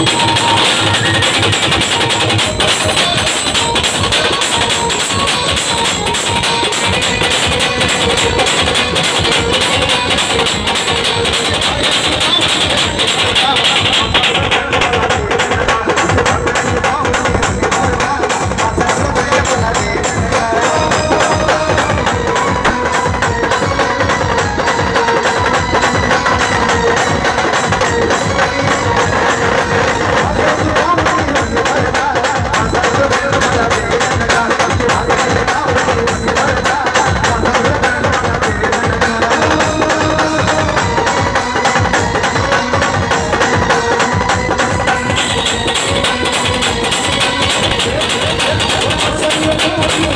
you. Oh,